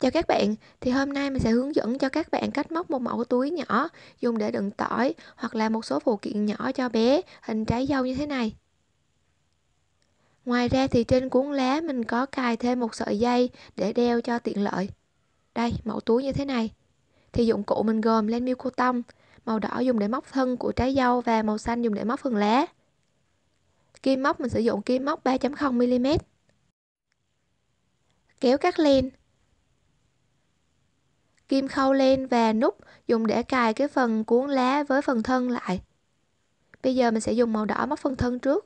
Chào các bạn, thì hôm nay mình sẽ hướng dẫn cho các bạn cách móc một mẫu túi nhỏ dùng để đựng tỏi hoặc là một số phụ kiện nhỏ cho bé hình trái dâu như thế này. Ngoài ra thì trên cuốn lá mình có cài thêm một sợi dây để đeo cho tiện lợi. Đây, mẫu túi như thế này. Thì dụng cụ mình gồm len miêu cô tông, màu đỏ dùng để móc thân của trái dâu và màu xanh dùng để móc phần lá. Kim móc mình sử dụng kim móc 3.0mm. Kéo cắt len kim khâu len và nút dùng để cài cái phần cuốn lá với phần thân lại. Bây giờ mình sẽ dùng màu đỏ móc phần thân trước.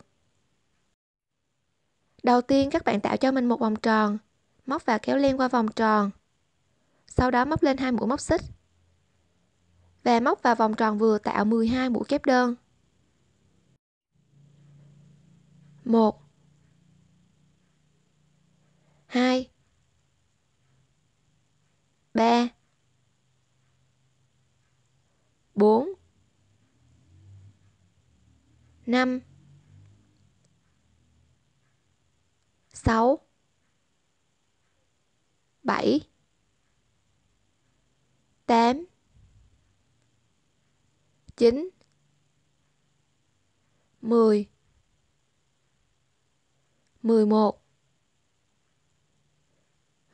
Đầu tiên các bạn tạo cho mình một vòng tròn, móc và kéo len qua vòng tròn. Sau đó móc lên hai mũi móc xích. Và móc vào vòng tròn vừa tạo 12 mũi kép đơn. 1 2 3 4 5 6 7 8 9 10 11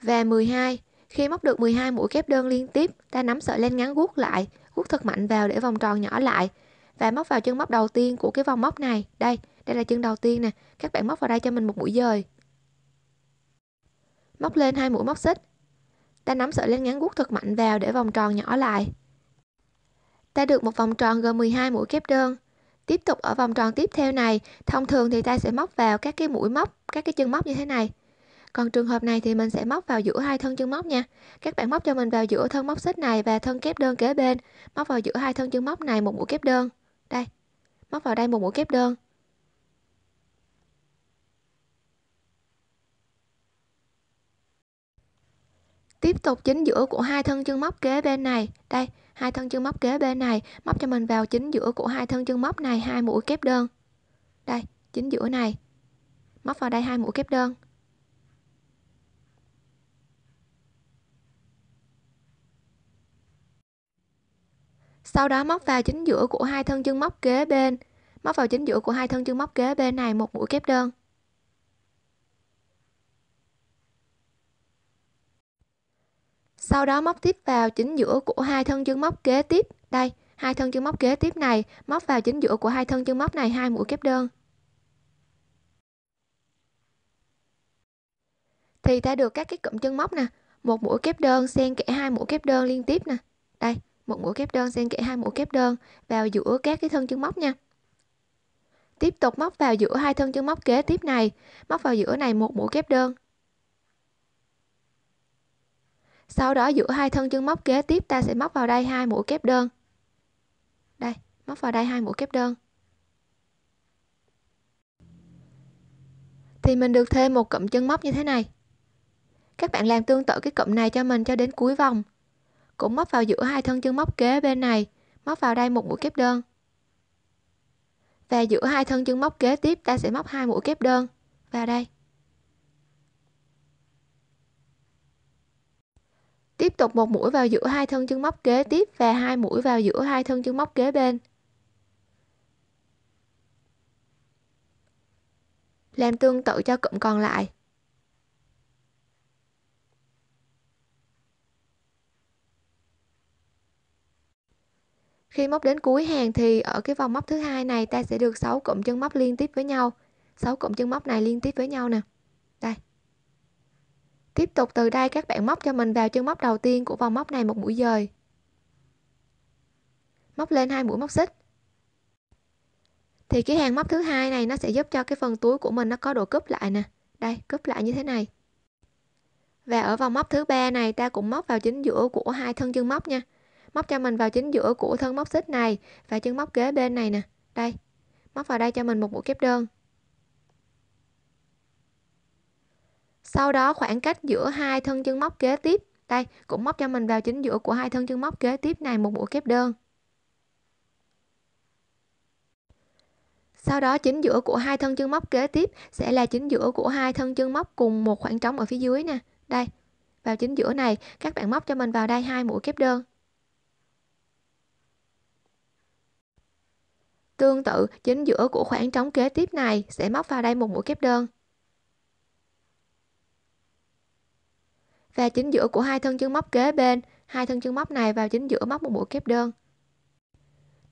và 12 khi móc được 12 mũi kép đơn liên tiếp, ta nắm sợi len ngắn guốc lại hút thật mạnh vào để vòng tròn nhỏ lại và móc vào chân móc đầu tiên của cái vòng móc này. Đây đây là chân đầu tiên nè. Các bạn móc vào đây cho mình một mũi dời. Móc lên hai mũi móc xích. Ta nắm sợi len ngắn guốc thật mạnh vào để vòng tròn nhỏ lại. Ta được một vòng tròn gồm 12 mũi kép đơn. Tiếp tục ở vòng tròn tiếp theo này, thông thường thì ta sẽ móc vào các cái mũi móc, các cái chân móc như thế này còn trường hợp này thì mình sẽ móc vào giữa hai thân chân móc nha. Các bạn móc cho mình vào giữa thân móc xích này và thân kép đơn kế bên. Móc vào giữa hai thân chân móc này một mũi kép đơn. Đây, móc vào đây một mũi kép đơn. Tiếp tục chính giữa của hai thân chân móc kế bên này. Đây, hai thân chân móc kế bên này. Móc cho mình vào chính giữa của hai thân chân móc này hai mũi kép đơn. Đây, chính giữa này. Móc vào đây hai mũi kép đơn. Sau đó móc vào chính giữa của hai thân chân móc kế bên. Móc vào chính giữa của hai thân chân móc kế bên này một mũi kép đơn. Sau đó móc tiếp vào chính giữa của hai thân chân móc kế tiếp. Đây, hai thân chân móc kế tiếp này, móc vào chính giữa của hai thân chân móc này hai mũi kép đơn. Thì ta được các cái cụm chân móc nè. Một mũi kép đơn xen kẽ hai mũi kép đơn liên tiếp nè. Đây một mũi kép đơn xen kẽ hai mũi kép đơn vào giữa các cái thân chân móc nha. Tiếp tục móc vào giữa hai thân chân móc kế tiếp này, móc vào giữa này một mũi kép đơn. Sau đó giữa hai thân chân móc kế tiếp ta sẽ móc vào đây hai mũi kép đơn. Đây, móc vào đây hai mũi kép đơn. Thì mình được thêm một cụm chân móc như thế này. Các bạn làm tương tự cái cụm này cho mình cho đến cuối vòng cũng móc vào giữa hai thân chân móc kế bên này, móc vào đây một mũi kép đơn. Và giữa hai thân chân móc kế tiếp, ta sẽ móc hai mũi kép đơn vào đây. Tiếp tục một mũi vào giữa hai thân chân móc kế tiếp và hai mũi vào giữa hai thân chân móc kế bên. Làm tương tự cho cụm còn lại. Khi móc đến cuối hàng thì ở cái vòng móc thứ hai này ta sẽ được 6 cụm chân móc liên tiếp với nhau. 6 cụm chân móc này liên tiếp với nhau nè. Đây. Tiếp tục từ đây các bạn móc cho mình vào chân móc đầu tiên của vòng móc này một mũi dời. Móc lên hai mũi móc xích. Thì cái hàng móc thứ hai này nó sẽ giúp cho cái phần túi của mình nó có độ cúp lại nè. Đây, cúp lại như thế này. Và ở vòng móc thứ ba này ta cũng móc vào chính giữa của hai thân chân móc nha móc cho mình vào chính giữa của thân móc xích này và chân móc kế bên này nè. Đây, móc vào đây cho mình một mũi kép đơn. Sau đó khoảng cách giữa hai thân chân móc kế tiếp. Đây, cũng móc cho mình vào chính giữa của hai thân chân móc kế tiếp này một mũi kép đơn. Sau đó chính giữa của hai thân chân móc kế tiếp sẽ là chính giữa của hai thân chân móc cùng một khoảng trống ở phía dưới nè. Đây, vào chính giữa này, các bạn móc cho mình vào đây hai mũi kép đơn. Tương tự chính giữa của khoảng trống kế tiếp này sẽ móc vào đây một mũi kép đơn. Và chính giữa của hai thân chân móc kế bên, hai thân chân móc này vào chính giữa móc một mũi kép đơn.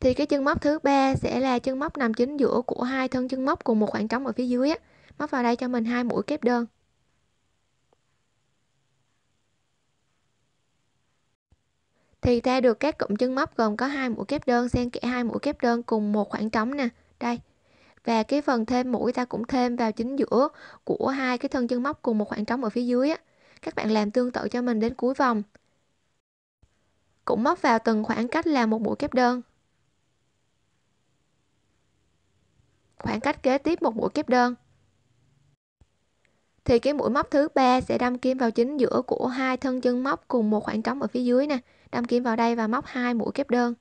Thì cái chân móc thứ ba sẽ là chân móc nằm chính giữa của hai thân chân móc cùng một khoảng trống ở phía dưới á. Móc vào đây cho mình hai mũi kép đơn. Thì ta được các cụm chân móc gồm có hai mũi kép đơn, xen kẽ hai mũi kép đơn cùng một khoảng trống nè. Đây. Và cái phần thêm mũi ta cũng thêm vào chính giữa của hai cái thân chân móc cùng một khoảng trống ở phía dưới á. Các bạn làm tương tự cho mình đến cuối vòng. Cũng móc vào từng khoảng cách là một mũi kép đơn. Khoảng cách kế tiếp một mũi kép đơn. Thì cái mũi móc thứ ba sẽ đâm kim vào chính giữa của hai thân chân móc cùng một khoảng trống ở phía dưới nè đâm kim vào đây và móc hai mũi kép đơn.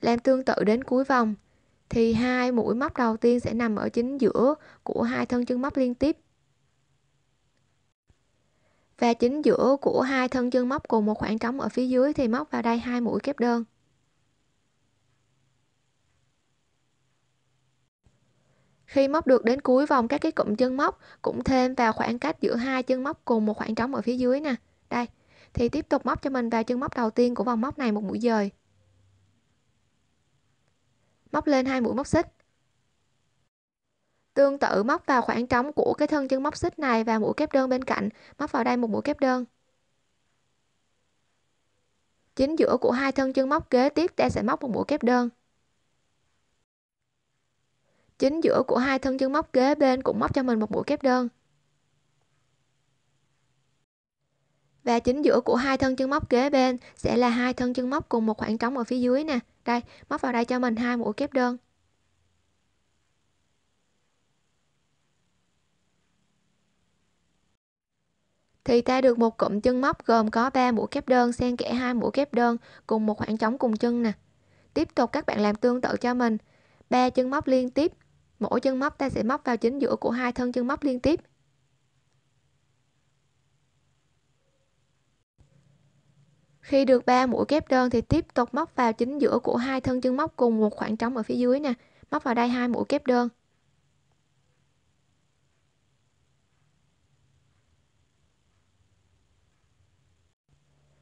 Làm tương tự đến cuối vòng, thì hai mũi móc đầu tiên sẽ nằm ở chính giữa của hai thân chân móc liên tiếp. Và chính giữa của hai thân chân móc cùng một khoảng trống ở phía dưới thì móc vào đây hai mũi kép đơn. Khi móc được đến cuối vòng các cái cụm chân móc, cũng thêm vào khoảng cách giữa hai chân móc cùng một khoảng trống ở phía dưới nè. Đây, thì tiếp tục móc cho mình vào chân móc đầu tiên của vòng móc này một mũi dời. Móc lên hai mũi móc xích. Tương tự móc vào khoảng trống của cái thân chân móc xích này và mũi kép đơn bên cạnh, móc vào đây một mũi kép đơn. Chính giữa của hai thân chân móc kế tiếp, ta sẽ móc một mũi kép đơn chính giữa của hai thân chân móc kế bên cũng móc cho mình một mũi kép đơn. Và chính giữa của hai thân chân móc kế bên sẽ là hai thân chân móc cùng một khoảng trống ở phía dưới nè. Đây, móc vào đây cho mình hai mũi kép đơn. Thì ta được một cụm chân móc gồm có 3 mũi kép đơn xen kẽ hai mũi kép đơn cùng một khoảng trống cùng chân nè. Tiếp tục các bạn làm tương tự cho mình. Ba chân móc liên tiếp mỗi chân móc ta sẽ móc vào chính giữa của hai thân chân móc liên tiếp. Khi được 3 mũi kép đơn thì tiếp tục móc vào chính giữa của hai thân chân móc cùng một khoảng trống ở phía dưới nè. Móc vào đây hai mũi kép đơn.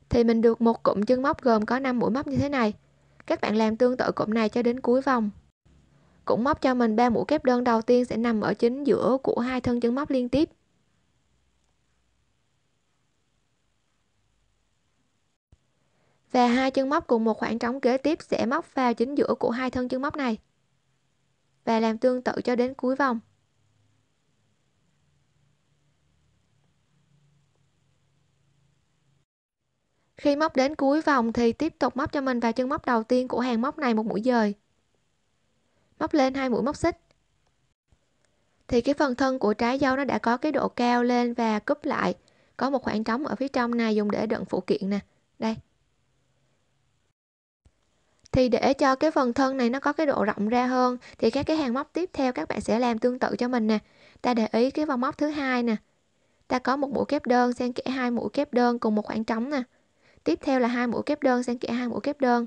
Thì mình được một cụm chân móc gồm có 5 mũi móc như thế này. Các bạn làm tương tự cụm này cho đến cuối vòng cũng móc cho mình ba mũi kép đơn đầu tiên sẽ nằm ở chính giữa của hai thân chân móc liên tiếp. Và hai chân móc cùng một khoảng trống kế tiếp sẽ móc vào chính giữa của hai thân chân móc này. Và làm tương tự cho đến cuối vòng. Khi móc đến cuối vòng thì tiếp tục móc cho mình vào chân móc đầu tiên của hàng móc này một mũi dời móc lên hai mũi móc xích. Thì cái phần thân của trái dâu nó đã có cái độ cao lên và cúp lại. Có một khoảng trống ở phía trong này dùng để đựng phụ kiện nè. Đây. Thì để cho cái phần thân này nó có cái độ rộng ra hơn, thì các cái hàng móc tiếp theo các bạn sẽ làm tương tự cho mình nè. Ta để ý cái vòng móc thứ hai nè. Ta có một mũi kép đơn xen kẽ hai mũi kép đơn cùng một khoảng trống nè. Tiếp theo là hai mũi kép đơn xen kẽ hai mũi kép đơn.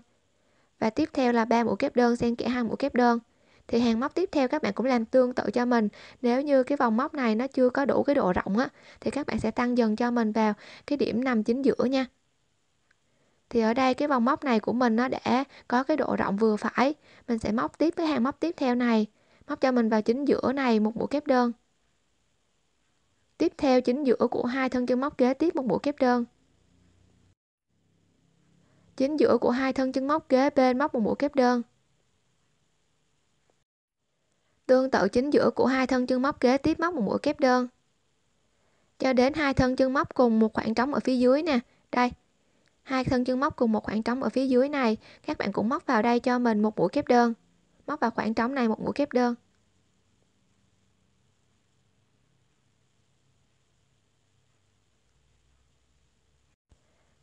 Và tiếp theo là ba mũi kép đơn xen kẽ hai mũi kép đơn thì hàng móc tiếp theo các bạn cũng làm tương tự cho mình. Nếu như cái vòng móc này nó chưa có đủ cái độ rộng á, thì các bạn sẽ tăng dần cho mình vào cái điểm nằm chính giữa nha. Thì ở đây cái vòng móc này của mình nó đã có cái độ rộng vừa phải. Mình sẽ móc tiếp cái hàng móc tiếp theo này. Móc cho mình vào chính giữa này một mũi kép đơn. Tiếp theo chính giữa của hai thân chân móc kế tiếp một mũi kép đơn. Chính giữa của hai thân chân móc kế bên móc một mũi kép đơn tương tự chính giữa của hai thân chân móc kế tiếp móc một mũi kép đơn. Cho đến hai thân chân móc cùng một khoảng trống ở phía dưới nè. Đây. Hai thân chân móc cùng một khoảng trống ở phía dưới này, các bạn cũng móc vào đây cho mình một mũi kép đơn. Móc vào khoảng trống này một mũi kép đơn.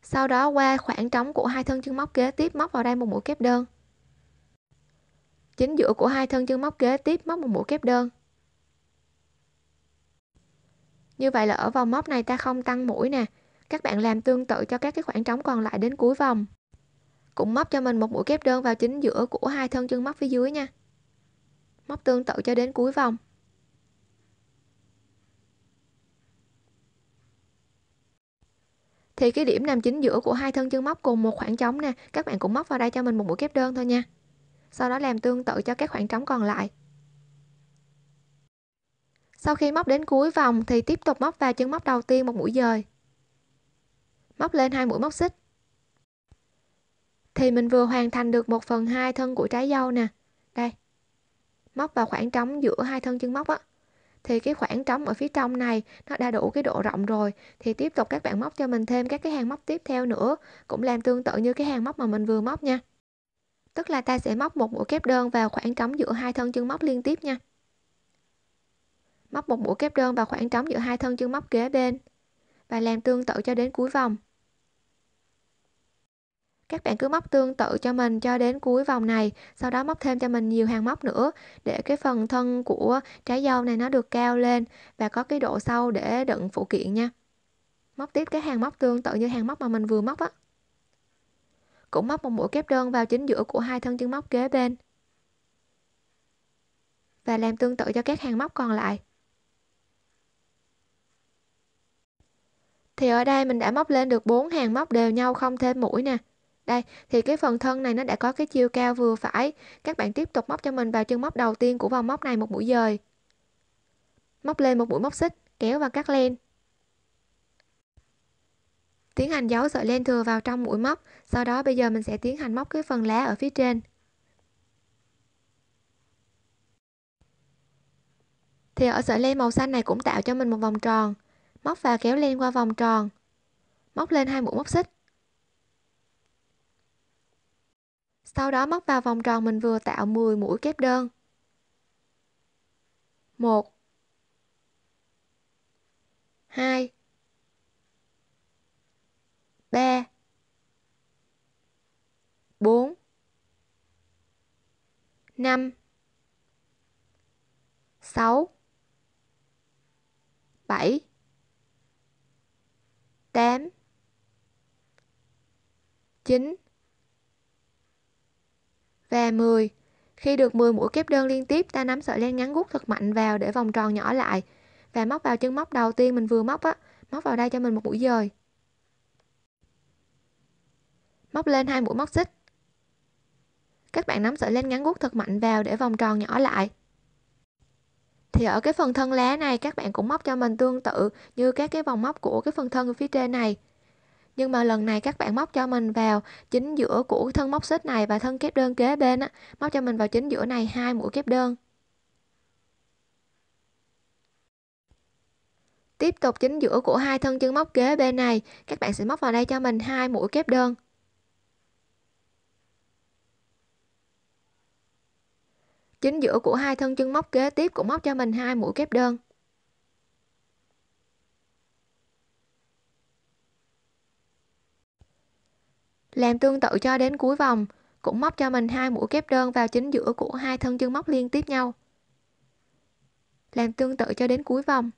Sau đó qua khoảng trống của hai thân chân móc kế tiếp móc vào đây một mũi kép đơn chính giữa của hai thân chân móc kế tiếp móc một mũi kép đơn. Như vậy là ở vòng móc này ta không tăng mũi nè. Các bạn làm tương tự cho các cái khoảng trống còn lại đến cuối vòng. Cũng móc cho mình một mũi kép đơn vào chính giữa của hai thân chân móc phía dưới nha. Móc tương tự cho đến cuối vòng. Thì cái điểm nằm chính giữa của hai thân chân móc cùng một khoảng trống nè, các bạn cũng móc vào đây cho mình một mũi kép đơn thôi nha sau đó làm tương tự cho các khoảng trống còn lại. Sau khi móc đến cuối vòng thì tiếp tục móc vào chân móc đầu tiên một mũi dời. Móc lên hai mũi móc xích. Thì mình vừa hoàn thành được một phần hai thân của trái dâu nè. Đây. Móc vào khoảng trống giữa hai thân chân móc á. Thì cái khoảng trống ở phía trong này nó đã đủ cái độ rộng rồi. Thì tiếp tục các bạn móc cho mình thêm các cái hàng móc tiếp theo nữa, cũng làm tương tự như cái hàng móc mà mình vừa móc nha tức là ta sẽ móc một mũi kép đơn vào khoảng trống giữa hai thân chân móc liên tiếp nha. Móc một mũi kép đơn vào khoảng trống giữa hai thân chân móc kế bên và làm tương tự cho đến cuối vòng. Các bạn cứ móc tương tự cho mình cho đến cuối vòng này, sau đó móc thêm cho mình nhiều hàng móc nữa để cái phần thân của trái dâu này nó được cao lên và có cái độ sâu để đựng phụ kiện nha. Móc tiếp cái hàng móc tương tự như hàng móc mà mình vừa móc á cũng móc một mũi kép đơn vào chính giữa của hai thân chân móc kế bên. Và làm tương tự cho các hàng móc còn lại. Thì ở đây mình đã móc lên được bốn hàng móc đều nhau không thêm mũi nè. Đây, thì cái phần thân này nó đã có cái chiều cao vừa phải. Các bạn tiếp tục móc cho mình vào chân móc đầu tiên của vòng móc này một mũi dời. Móc lên một mũi móc xích, kéo và cắt len tiến hành giấu sợi len thừa vào trong mũi móc, sau đó bây giờ mình sẽ tiến hành móc cái phần lá ở phía trên. Thì ở sợi len màu xanh này cũng tạo cho mình một vòng tròn. Móc và kéo len qua vòng tròn. Móc lên hai mũi móc xích. Sau đó móc vào vòng tròn mình vừa tạo 10 mũi kép đơn. 1 2 3 4 5 6 7 8 9 và 10 khi được 10 mũi kép đơn liên tiếp, ta nắm sợi len ngắn gút thật mạnh vào để vòng tròn nhỏ lại và móc vào chân móc đầu tiên mình vừa móc á, móc vào đây cho mình một mũi dời móc lên hai mũi móc xích. Các bạn nắm sợi len ngắn guốc thật mạnh vào để vòng tròn nhỏ lại. Thì ở cái phần thân lá này, các bạn cũng móc cho mình tương tự như các cái vòng móc của cái phần thân ở phía trên này. Nhưng mà lần này các bạn móc cho mình vào chính giữa của thân móc xích này và thân kép đơn kế bên á, móc cho mình vào chính giữa này hai mũi kép đơn. Tiếp tục chính giữa của hai thân chân móc kế bên này, các bạn sẽ móc vào đây cho mình hai mũi kép đơn. Chính giữa của hai thân chân móc kế tiếp cũng móc cho mình hai mũi kép đơn. Làm tương tự cho đến cuối vòng, cũng móc cho mình hai mũi kép đơn vào chính giữa của hai thân chân móc liên tiếp nhau. Làm tương tự cho đến cuối vòng.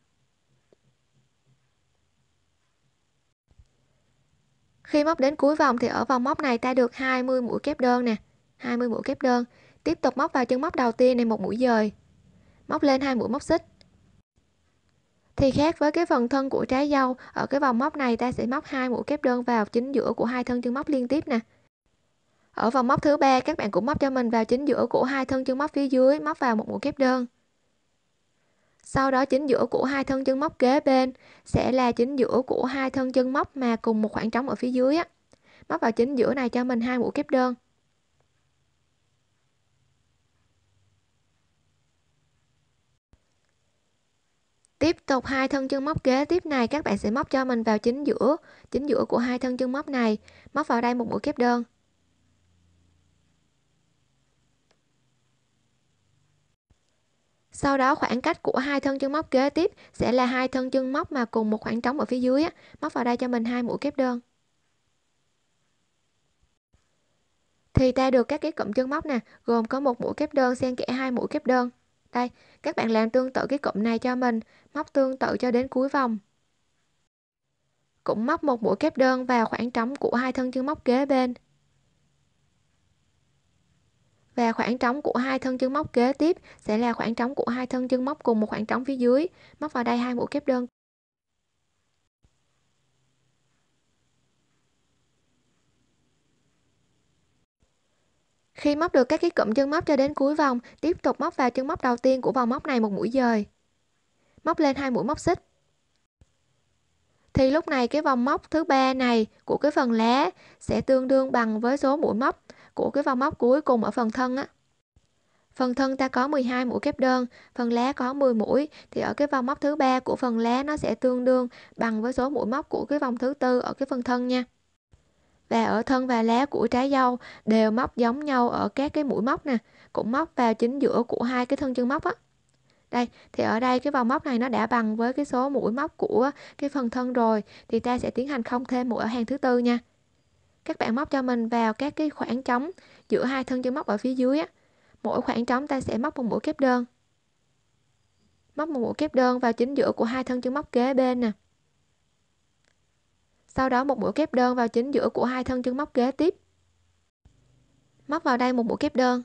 Khi móc đến cuối vòng thì ở vòng móc này ta được 20 mũi kép đơn nè 20 mũi kép đơn tiếp tục móc vào chân móc đầu tiên này một mũi dời. Móc lên hai mũi móc xích. Thì khác với cái phần thân của trái dâu, ở cái vòng móc này ta sẽ móc hai mũi kép đơn vào chính giữa của hai thân chân móc liên tiếp nè. Ở vòng móc thứ ba, các bạn cũng móc cho mình vào chính giữa của hai thân chân móc phía dưới, móc vào một mũi kép đơn. Sau đó chính giữa của hai thân chân móc kế bên sẽ là chính giữa của hai thân chân móc mà cùng một khoảng trống ở phía dưới á. Móc vào chính giữa này cho mình hai mũi kép đơn. Tiếp tục hai thân chân móc kế. Tiếp này các bạn sẽ móc cho mình vào chính giữa chính giữa của hai thân chân móc này. Móc vào đây một mũi kép đơn. Sau đó khoảng cách của hai thân chân móc kế tiếp sẽ là hai thân chân móc mà cùng một khoảng trống ở phía dưới móc vào đây cho mình hai mũi kép đơn. Thì ta được các cái cụm chân móc nè, gồm có một mũi kép đơn xen kẽ hai mũi kép đơn đây, các bạn làm tương tự cái cụm này cho mình, móc tương tự cho đến cuối vòng. Cũng móc một mũi kép đơn vào khoảng trống của hai thân chân móc kế bên. Và khoảng trống của hai thân chân móc kế tiếp sẽ là khoảng trống của hai thân chân móc cùng một khoảng trống phía dưới. Móc vào đây hai mũi kép đơn khi móc được các cái cụm chân móc cho đến cuối vòng, tiếp tục móc vào chân móc đầu tiên của vòng móc này một mũi dời. Móc lên hai mũi móc xích. Thì lúc này cái vòng móc thứ ba này của cái phần lá sẽ tương đương bằng với số mũi móc của cái vòng móc cuối cùng ở phần thân á. Phần thân ta có 12 mũi kép đơn, phần lá có 10 mũi, thì ở cái vòng móc thứ ba của phần lá nó sẽ tương đương bằng với số mũi móc của cái vòng thứ tư ở cái phần thân nha và ở thân và lá của trái dâu đều móc giống nhau ở các cái mũi móc nè, cũng móc vào chính giữa của hai cái thân chân móc á. Đây, thì ở đây cái vòng móc này nó đã bằng với cái số mũi móc của cái phần thân rồi, thì ta sẽ tiến hành không thêm mũi ở hàng thứ tư nha. Các bạn móc cho mình vào các cái khoảng trống giữa hai thân chân móc ở phía dưới á. Mỗi khoảng trống ta sẽ móc một mũi kép đơn. Móc một mũi kép đơn vào chính giữa của hai thân chân móc kế bên nè sau đó một mũi kép đơn vào chính giữa của hai thân chân móc kế tiếp. Móc vào đây một mũi kép đơn.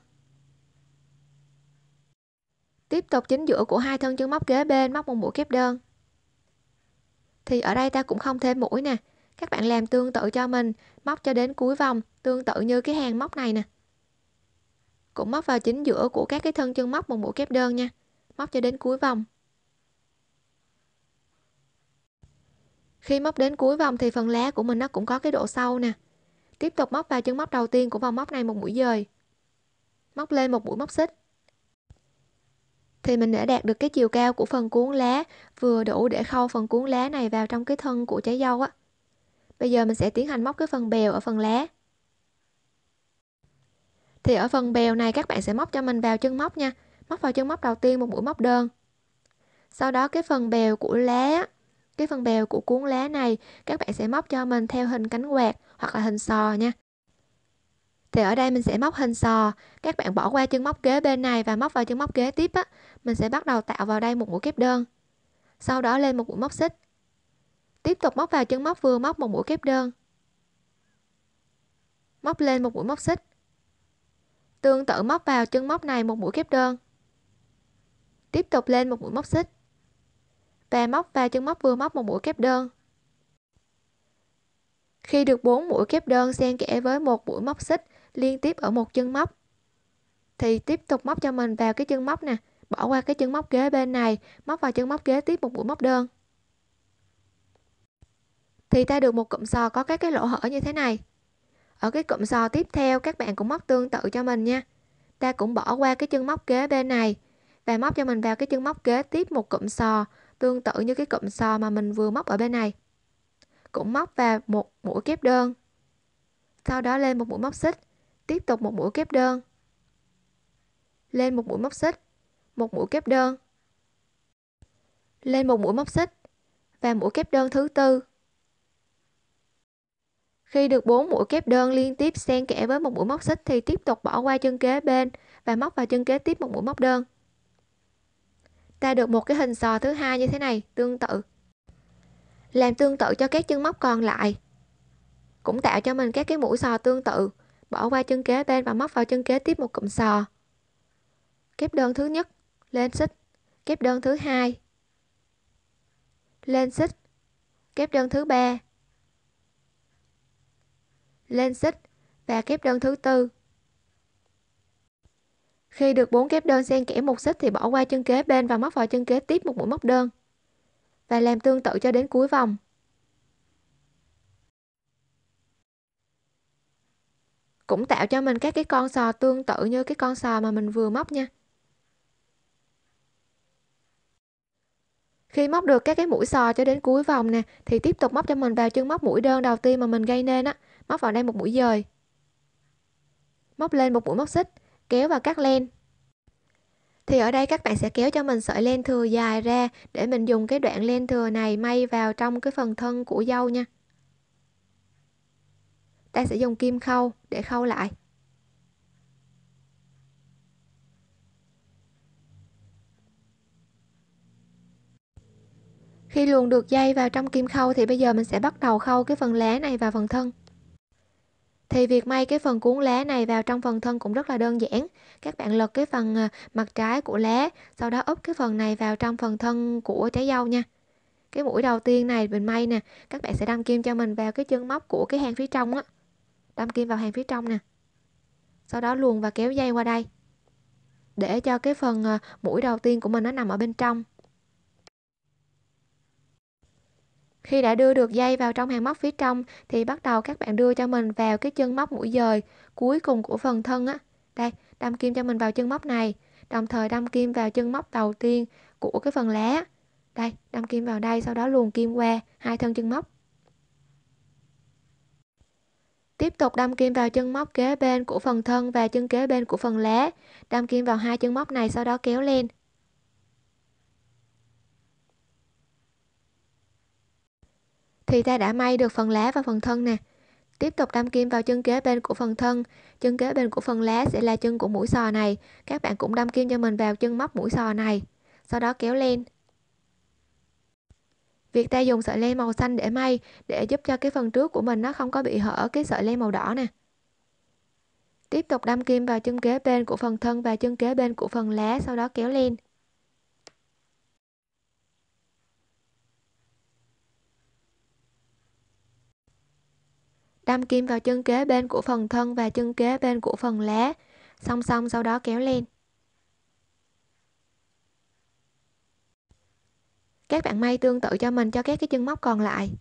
Tiếp tục chính giữa của hai thân chân móc kế bên móc một mũi kép đơn. Thì ở đây ta cũng không thêm mũi nè. Các bạn làm tương tự cho mình, móc cho đến cuối vòng, tương tự như cái hàng móc này nè. Cũng móc vào chính giữa của các cái thân chân móc một mũi kép đơn nha. Móc cho đến cuối vòng. Khi móc đến cuối vòng thì phần lá của mình nó cũng có cái độ sâu nè. Tiếp tục móc vào chân móc đầu tiên của vòng móc này một mũi dời. Móc lên một mũi móc xích. Thì mình đã đạt được cái chiều cao của phần cuốn lá, vừa đủ để khâu phần cuốn lá này vào trong cái thân của trái dâu á. Bây giờ mình sẽ tiến hành móc cái phần bèo ở phần lá. Thì ở phần bèo này các bạn sẽ móc cho mình vào chân móc nha. Móc vào chân móc đầu tiên một mũi móc đơn. Sau đó cái phần bèo của lá cái phần bèo của cuốn lá này, các bạn sẽ móc cho mình theo hình cánh quạt hoặc là hình sò nha. Thì ở đây mình sẽ móc hình sò. Các bạn bỏ qua chân móc kế bên này và móc vào chân móc kế tiếp á. Mình sẽ bắt đầu tạo vào đây một mũi kép đơn. Sau đó lên một mũi móc xích. Tiếp tục móc vào chân móc vừa móc một mũi kép đơn. Móc lên một mũi móc xích. Tương tự móc vào chân móc này một mũi kép đơn. Tiếp tục lên một mũi móc xích và móc ba chân móc vừa móc một mũi kép đơn. Khi được 4 mũi kép đơn xen kẽ với một mũi móc xích liên tiếp ở một chân móc, thì tiếp tục móc cho mình vào cái chân móc nè, bỏ qua cái chân móc kế bên này, móc vào chân móc kế tiếp một mũi móc đơn. Thì ta được một cụm sò có các cái lỗ hở như thế này. Ở cái cụm sò tiếp theo, các bạn cũng móc tương tự cho mình nha. Ta cũng bỏ qua cái chân móc kế bên này và móc cho mình vào cái chân móc kế tiếp một cụm sò tương tự như cái cụm sò mà mình vừa móc ở bên này. Cũng móc vào một mũi kép đơn. Sau đó lên một mũi móc xích. Tiếp tục một mũi kép đơn. Lên một mũi móc xích. Một mũi kép đơn. Lên một mũi móc xích. Và mũi kép đơn thứ tư. Khi được 4 mũi kép đơn liên tiếp xen kẽ với một mũi móc xích thì tiếp tục bỏ qua chân kế bên và móc vào chân kế tiếp một mũi móc đơn ta được một cái hình sò thứ hai như thế này, tương tự. Làm tương tự cho các chân móc còn lại. Cũng tạo cho mình các cái mũi sò tương tự, bỏ qua chân kế bên và móc vào chân kế tiếp một cụm sò. Kép đơn thứ nhất, lên xích. Kép đơn thứ hai, lên xích. Kép đơn thứ ba, lên xích. Và kép đơn thứ tư khi được 4 kép đơn xen kẽ một xích thì bỏ qua chân kế bên và móc vào chân kế tiếp một mũi móc đơn. Và làm tương tự cho đến cuối vòng. Cũng tạo cho mình các cái con sò tương tự như cái con sò mà mình vừa móc nha. Khi móc được các cái mũi sò cho đến cuối vòng nè, thì tiếp tục móc cho mình vào chân móc mũi đơn đầu tiên mà mình gây nên á, móc vào đây một mũi dời. Móc lên một mũi móc xích kéo và cắt len. Thì ở đây các bạn sẽ kéo cho mình sợi len thừa dài ra để mình dùng cái đoạn len thừa này may vào trong cái phần thân của dâu nha. Ta sẽ dùng kim khâu để khâu lại. Khi luồn được dây vào trong kim khâu thì bây giờ mình sẽ bắt đầu khâu cái phần lá này vào phần thân thì việc may cái phần cuốn lá này vào trong phần thân cũng rất là đơn giản. Các bạn lật cái phần à, mặt trái của lá sau đó úp cái phần này vào trong phần thân của trái dâu nha. Cái mũi đầu tiên này mình may nè, các bạn sẽ đâm kim cho mình vào cái chân móc của cái hàng phía trong á. Đâm kim vào hàng phía trong nè. Sau đó luồn và kéo dây qua đây. Để cho cái phần à, mũi đầu tiên của mình nó nằm ở bên trong. Khi đã đưa được dây vào trong hàng móc phía trong, thì bắt đầu các bạn đưa cho mình vào cái chân móc mũi dời cuối cùng của phần thân á. Đây, đâm kim cho mình vào chân móc này, đồng thời đâm kim vào chân móc đầu tiên của cái phần lá đây, đâm kim vào đây, sau đó luồn kim qua hai thân chân móc. Tiếp tục đâm kim vào chân móc kế bên của phần thân và chân kế bên của phần lá, đâm kim vào hai chân móc này, sau đó kéo lên. Thì ta đã may được phần lá và phần thân nè. Tiếp tục đâm kim vào chân kế bên của phần thân. Chân kế bên của phần lá sẽ là chân của mũi sò này. Các bạn cũng đâm kim cho mình vào chân móc mũi sò này. Sau đó kéo lên. Việc ta dùng sợi len màu xanh để may, để giúp cho cái phần trước của mình nó không có bị hở cái sợi len màu đỏ nè. Tiếp tục đâm kim vào chân kế bên của phần thân và chân kế bên của phần lá, sau đó kéo lên. Đâm kim vào chân kế bên của phần thân và chân kế bên của phần lá song song sau đó kéo lên. Các bạn may tương tự cho mình cho các cái chân móc còn lại.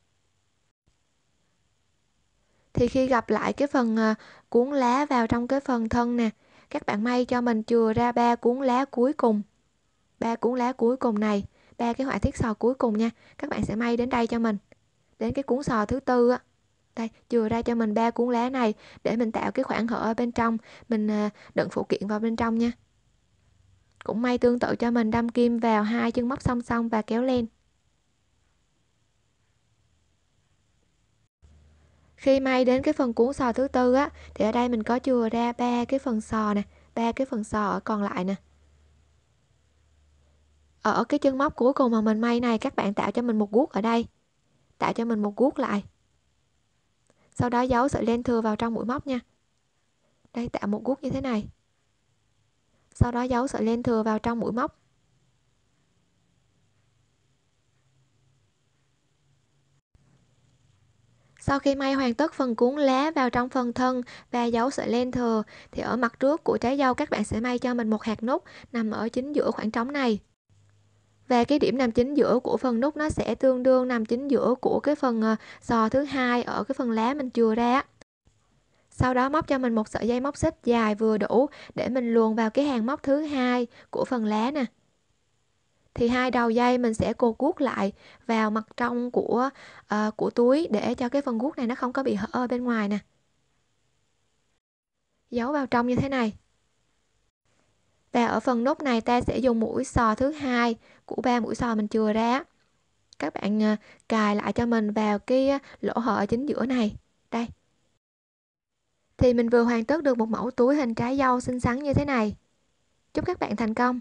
Thì khi gặp lại cái phần à, cuốn lá vào trong cái phần thân nè, các bạn may cho mình chừa ra ba cuốn lá cuối cùng. Ba cuốn lá cuối cùng này, ba cái họa tiết sò cuối cùng nha. Các bạn sẽ may đến đây cho mình. Đến cái cuốn sò thứ tư á đây, chừa ra cho mình ba cuốn lá này để mình tạo cái khoảng hở ở bên trong. Mình à, đựng phụ kiện vào bên trong nha. Cũng may tương tự cho mình, đâm kim vào hai chân móc song song và kéo lên khi may đến cái phần cuốn sò thứ tư á, thì ở đây mình có chừa ra ba cái phần sò nè, ba cái phần sò ở còn lại nè. Ở cái chân móc cuối cùng mà mình may này, các bạn tạo cho mình một guốc ở đây. Tạo cho mình một guốc lại sau đó giấu sợi len thừa vào trong mũi móc nha. Đây, tạo một guốc như thế này. Sau đó giấu sợi len thừa vào trong mũi móc. Sau khi may hoàn tất phần cuốn lá vào trong phần thân và giấu sợi len thừa, thì ở mặt trước của trái dâu các bạn sẽ may cho mình một hạt nút nằm ở chính giữa khoảng trống này. Và cái điểm nằm chính giữa của phần nút nó sẽ tương đương nằm chính giữa của cái phần ờ, sò thứ hai ở cái phần lá mình chừa ra. Sau đó móc cho mình một sợi dây móc xích dài vừa đủ để mình luồn vào cái hàng móc thứ hai của phần lá nè. Thì hai đầu dây mình sẽ cột guốc lại vào mặt trong của uh, của túi để cho cái phần guốc này nó không có bị hở bên ngoài nè. Giấu vào trong như thế này và ở phần nút này ta sẽ dùng mũi sò thứ hai của ba mũi sò mình chừa ra. Các bạn à, cài lại cho mình vào cái à, lỗ hở chính giữa này. Đây. Thì mình vừa hoàn tất được một mẫu túi hình trái dâu xinh xắn như thế này. Chúc các bạn thành công!